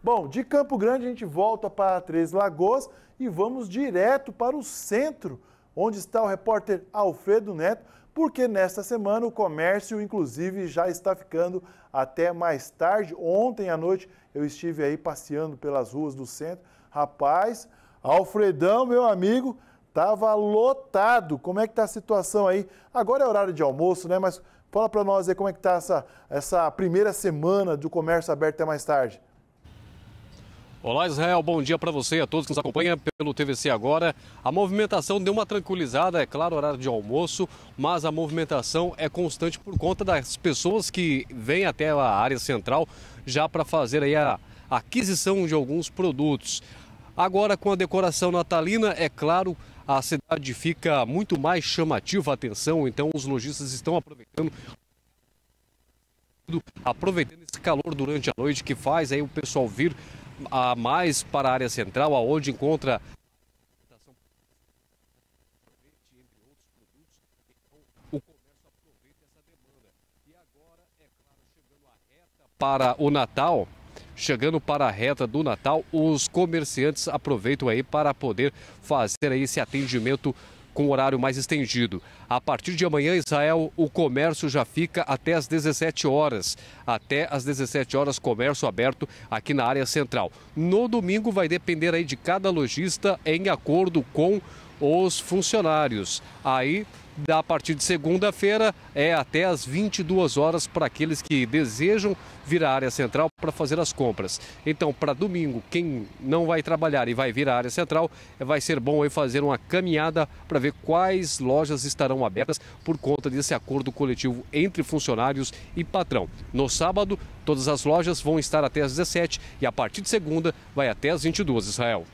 Bom, de Campo Grande a gente volta para Três Lagoas e vamos direto para o centro, onde está o repórter Alfredo Neto, porque nesta semana o comércio, inclusive, já está ficando até mais tarde. Ontem à noite eu estive aí passeando pelas ruas do centro. Rapaz, Alfredão, meu amigo, estava lotado. Como é que está a situação aí? Agora é horário de almoço, né? Mas fala para nós aí como é que está essa, essa primeira semana do comércio aberto até mais tarde. Olá Israel, bom dia para você e a todos que nos acompanham pelo TVC agora. A movimentação deu uma tranquilizada, é claro, horário de almoço, mas a movimentação é constante por conta das pessoas que vêm até a área central já para fazer aí a aquisição de alguns produtos. Agora com a decoração natalina, é claro, a cidade fica muito mais chamativa a atenção, então os lojistas estão aproveitando aproveitando esse calor durante a noite que faz aí o pessoal vir a mais para a área central, aonde encontra para o Natal, chegando para a reta do Natal, os comerciantes aproveitam aí para poder fazer aí esse atendimento com horário mais estendido. A partir de amanhã, Israel, o comércio já fica até às 17 horas. Até às 17 horas, comércio aberto aqui na área central. No domingo vai depender aí de cada lojista em acordo com os funcionários. Aí a partir de segunda-feira é até às 22 horas para aqueles que desejam vir à área central para fazer as compras. Então, para domingo, quem não vai trabalhar e vai vir à área central, vai ser bom aí fazer uma caminhada para ver quais lojas estarão abertas por conta desse acordo coletivo entre funcionários e patrão. No sábado, todas as lojas vão estar até às 17 e a partir de segunda vai até às 22, Israel.